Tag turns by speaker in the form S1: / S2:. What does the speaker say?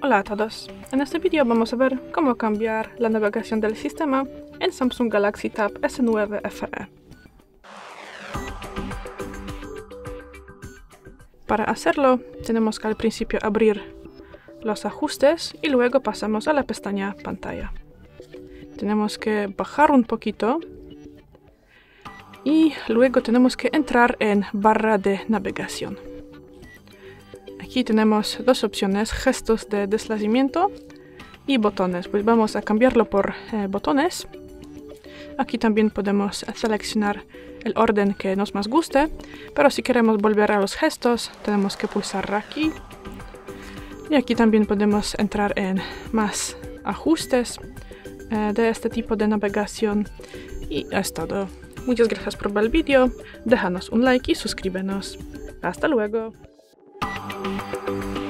S1: Hola a todos, en este vídeo vamos a ver cómo cambiar la navegación del sistema en Samsung Galaxy Tab S9 FE. Para hacerlo tenemos que al principio abrir los ajustes y luego pasamos a la pestaña pantalla. Tenemos que bajar un poquito y luego tenemos que entrar en barra de navegación. Aquí tenemos dos opciones, gestos de deslizamiento y botones. Pues vamos a cambiarlo por eh, botones. Aquí también podemos seleccionar el orden que nos más guste, pero si queremos volver a los gestos tenemos que pulsar aquí. Y aquí también podemos entrar en más ajustes eh, de este tipo de navegación. Y es todo. Muchas gracias por ver el vídeo, déjanos un like y suscríbenos. Hasta luego. thank you